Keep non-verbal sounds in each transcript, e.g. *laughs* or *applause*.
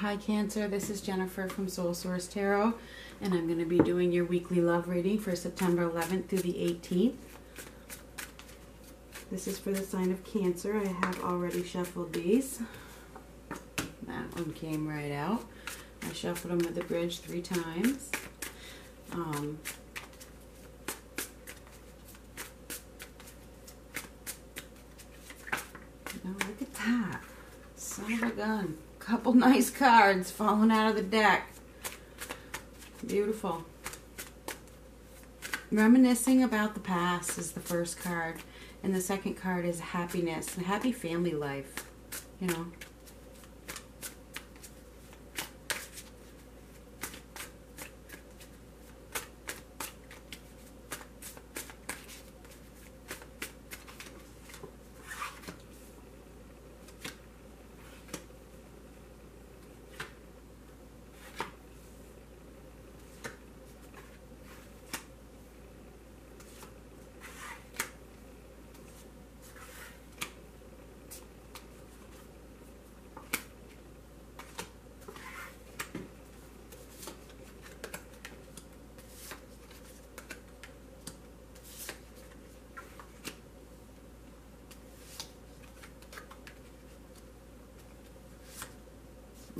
Hi, Cancer. This is Jennifer from Soul Source Tarot, and I'm going to be doing your weekly love reading for September 11th through the 18th. This is for the sign of Cancer. I have already shuffled these. That one came right out. I shuffled them with the bridge three times. Um, oh, look at that. Son of a gun. Couple *laughs* nice cards falling out of the deck. Beautiful. Reminiscing about the past is the first card. And the second card is happiness, a happy family life. You know,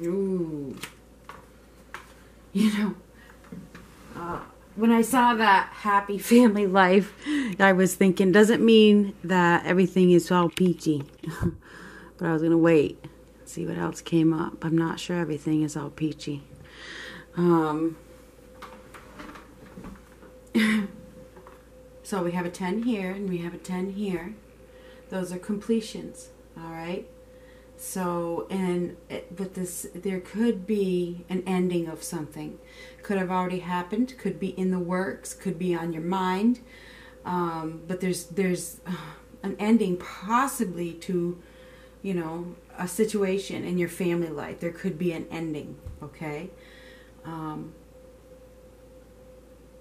Ooh. *laughs* You know, uh, when I saw that happy *laughs* family life, I was thinking, doesn't mean that everything is all peachy. *laughs* but I was going to wait, see what else came up. I'm not sure everything is all peachy. Um, so we have a 10 here and we have a 10 here. Those are completions, all right? So, and with this, there could be an ending of something. Could have already happened. Could be in the works. Could be on your mind. Um, but there's there's uh, an ending possibly to, you know, a situation in your family life. There could be an ending. Okay. Um,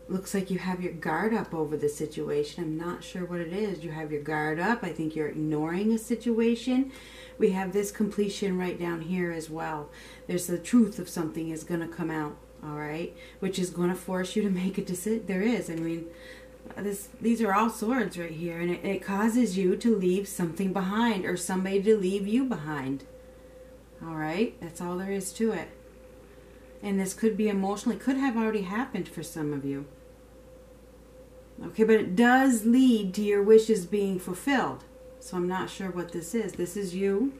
looks like you have your guard up over the situation. I'm not sure what it is. You have your guard up. I think you're ignoring a situation we have this completion right down here as well. There's the truth of something is going to come out, all right, which is going to force you to make a decision. There is, I mean, this these are all swords right here, and it, it causes you to leave something behind or somebody to leave you behind. All right, that's all there is to it. And this could be emotionally, could have already happened for some of you. Okay, but it does lead to your wishes being fulfilled. So I'm not sure what this is. This is you.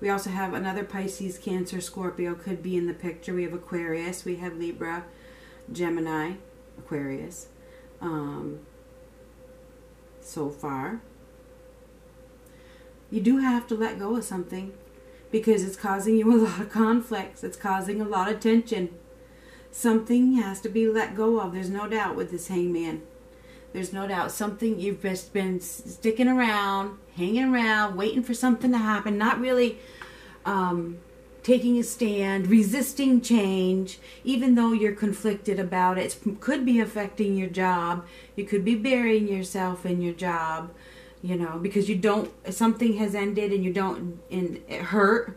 We also have another Pisces, Cancer, Scorpio could be in the picture. We have Aquarius. We have Libra, Gemini, Aquarius. Um, so far. You do have to let go of something because it's causing you a lot of conflicts. It's causing a lot of tension. Something has to be let go of. There's no doubt with this hangman. There's no doubt something you've just been sticking around, hanging around, waiting for something to happen, not really um, taking a stand, resisting change, even though you're conflicted about it. it. Could be affecting your job. You could be burying yourself in your job, you know, because you don't, something has ended and you don't, and it hurt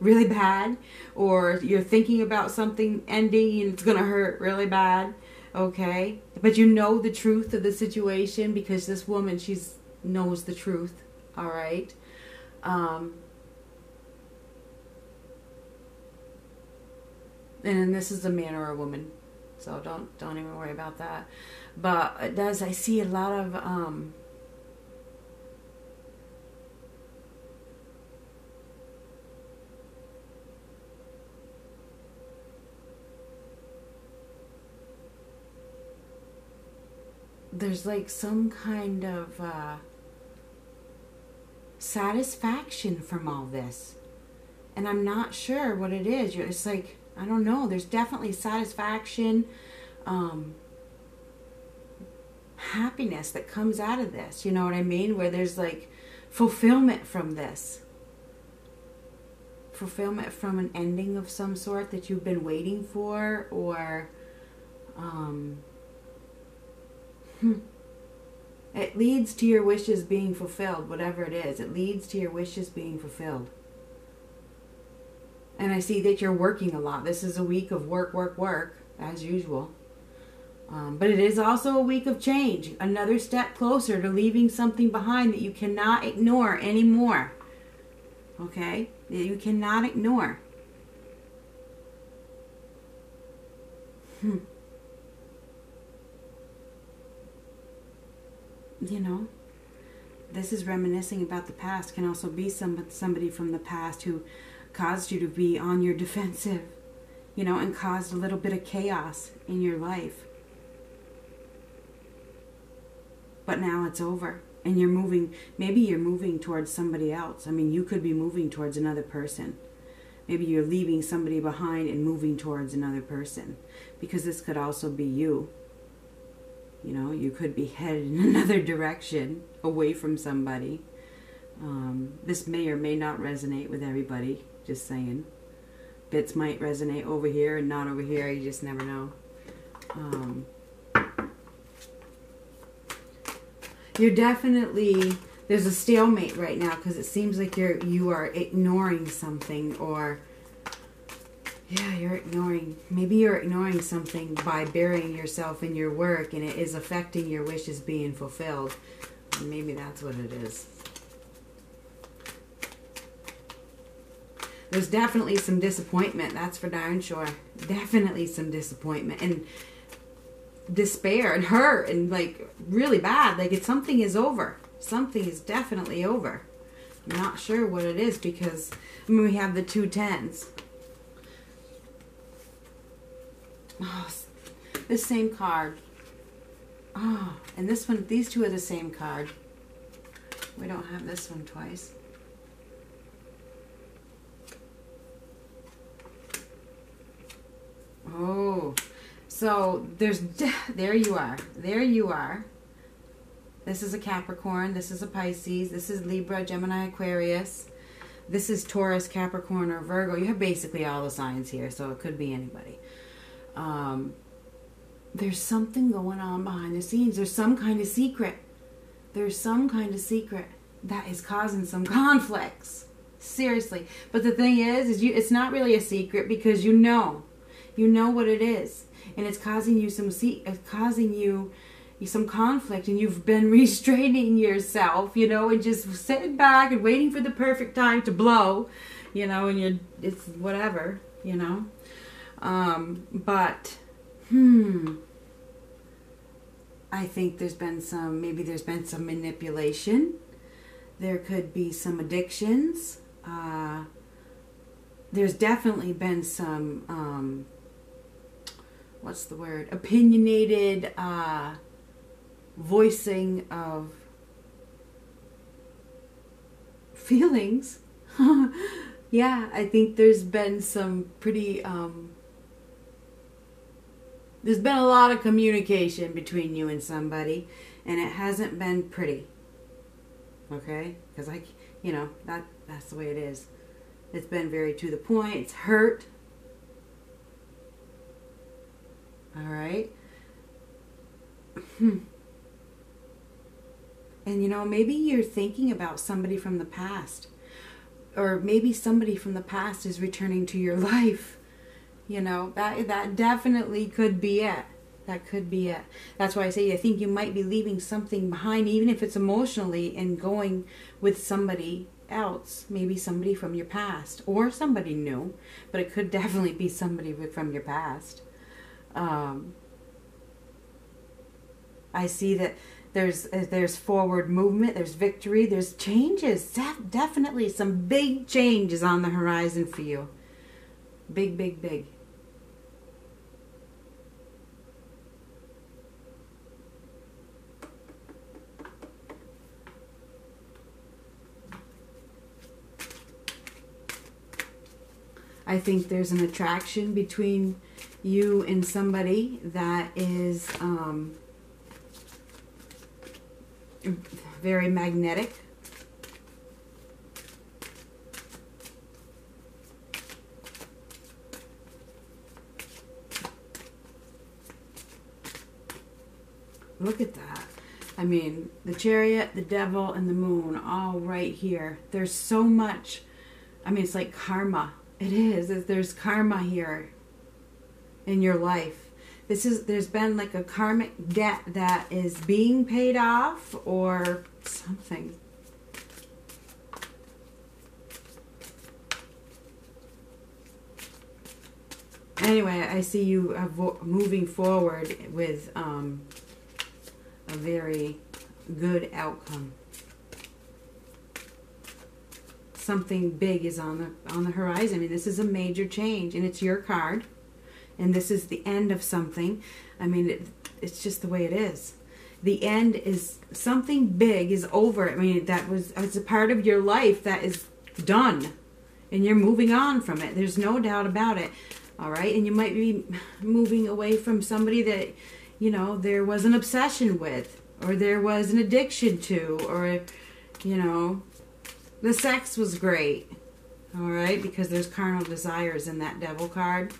really bad, or you're thinking about something ending and it's going to hurt really bad okay? But you know the truth of the situation because this woman she's knows the truth all right? Um and this is a man or a woman so don't don't even worry about that. But it does i see a lot of um there's like some kind of uh, satisfaction from all this. And I'm not sure what it is. It's like, I don't know. There's definitely satisfaction, um, happiness that comes out of this. You know what I mean? Where there's like fulfillment from this. Fulfillment from an ending of some sort that you've been waiting for or. Um. It leads to your wishes being fulfilled, whatever it is. It leads to your wishes being fulfilled. And I see that you're working a lot. This is a week of work, work, work, as usual. Um, but it is also a week of change. Another step closer to leaving something behind that you cannot ignore anymore. Okay? That you cannot ignore. Hmm. You know, this is reminiscing about the past. Can also be some somebody from the past who caused you to be on your defensive, you know, and caused a little bit of chaos in your life. But now it's over and you're moving, maybe you're moving towards somebody else. I mean, you could be moving towards another person. Maybe you're leaving somebody behind and moving towards another person because this could also be you. You know, you could be headed in *laughs* another direction away from somebody. Um, this may or may not resonate with everybody, just saying. Bits might resonate over here and not over here, you just never know. Um, you're definitely there's a stalemate right now because it seems like you're you are ignoring something or yeah you're ignoring maybe you're ignoring something by burying yourself in your work and it is affecting your wishes being fulfilled maybe that's what it is there's definitely some disappointment that's for darn sure definitely some disappointment and despair and hurt and like really bad. Like it's something is over. Something is definitely over. I'm not sure what it is because I mean we have the two tens. Oh, this same card. Oh, and this one, these two are the same card. We don't have this one twice. Oh, so there's, *laughs* there you are. There you are. This is a Capricorn. This is a Pisces. This is Libra, Gemini, Aquarius. This is Taurus, Capricorn, or Virgo. You have basically all the signs here, so it could be anybody. Um, there's something going on behind the scenes. There's some kind of secret. There's some kind of secret that is causing some *laughs* conflicts. Seriously. But the thing is, is you it's not really a secret because you know. You know what it is and it's causing you some it's causing you some conflict and you've been *laughs* restraining yourself you know and just sitting back and waiting for the perfect time to blow you know and you're it's whatever you know um but hmm I think there's been some maybe there's been some manipulation. There could be some addictions. Uh there's definitely been some um what's the word? Opinionated uh, voicing of feelings. *laughs* Yeah i think there's been some pretty um, there's been a lot of communication between you and somebody and it hasn't been pretty okay because i you know that that's the way it is it's been very to the point it's hurt All right. Hmm. And you know, maybe you're thinking about somebody from the past. Or maybe somebody from the past is returning to your *laughs* life. You know, that that definitely could be it. That could be it. That's why I say I think you might be leaving something behind, even if it's emotionally, and going with somebody else. Maybe somebody from your past or somebody new, but it could *laughs* definitely be somebody from your past. Um, I see that there's uh, there's forward movement, there's victory, there's changes. Def- definitely some big changes on the horizon for you. Big, big, big. I think there's an attraction between you and somebody that is um, very magnetic. Look at that. I mean, the chariot, the devil, and the moon all right here. There's so much. I mean, it's like karma It is. There's karma here in your life. This is there's been like a karmic debt that is being paid off or something. Anyway, I see you moving forward with um, a very good outcome. Something big is on the on the horizon. I mean, this is a major change, and it's your card, and this is the end of something. I mean, it, it's just the way it is. The end is something big is over. I mean, that was it's a part of your life that is done, and you're moving on from it. There's no doubt about it. All right, and you might be moving away from somebody that you know there was an obsession with or there was an addiction to, or, you know, the sex was great. All right, because there's carnal desires in that devil card.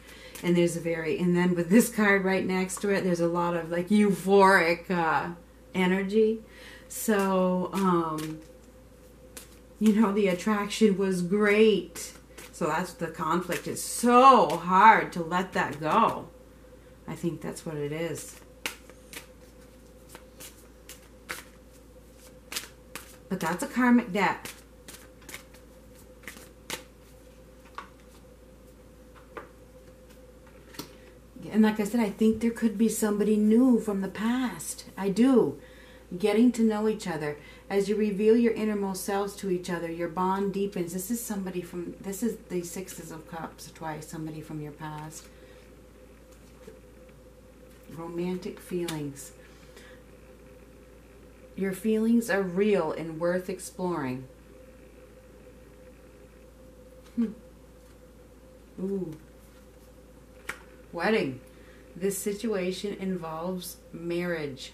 And there's a very, and then with this card right next to it, there's a lot of like euphoric uh, energy. So, um, you know, the attraction was great. So that's the conflict. It's so hard to let that go. I think that's what it is. But that's a karmic debt. And like I said, I think there could be somebody new from the past. I do. Getting to know each other. As you reveal your innermost selves to each other, your bond deepens. This is somebody from, this is the Sixes of Cups twice, somebody from your past. Romantic feelings. Your feelings are real and worth exploring. Hmm. Ooh. Wedding. This situation involves marriage.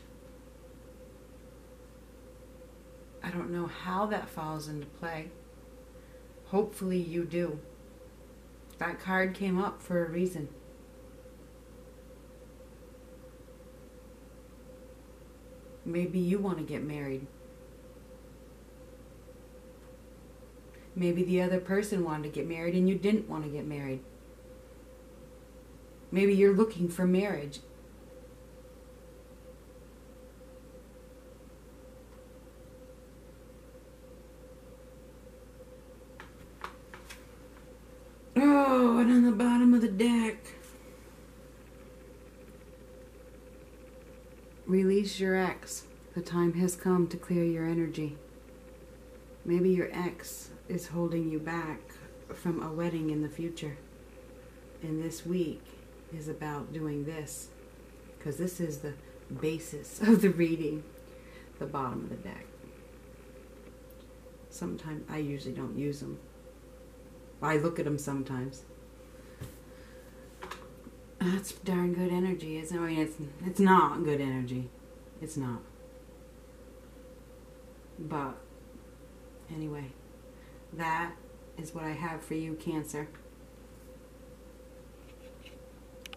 I don't know how that falls into play. Hopefully, you do. That card came up for a reason. Maybe you want to get married. Maybe the other person wanted to get married and you didn't want to get married. Maybe you're looking for marriage. Oh, and on the bottom of the deck. Release your ex. The time has come to clear your energy. Maybe your ex is holding you back from a wedding in the future. And this week is about doing this. Because this is the basis of the reading, the bottom of the deck. Sometimes I usually don't use them. I look at them sometimes. That's darn good energy, isn't it? I mean, it's it's not good energy. It's not. But anyway, that is what I have for you, Cancer.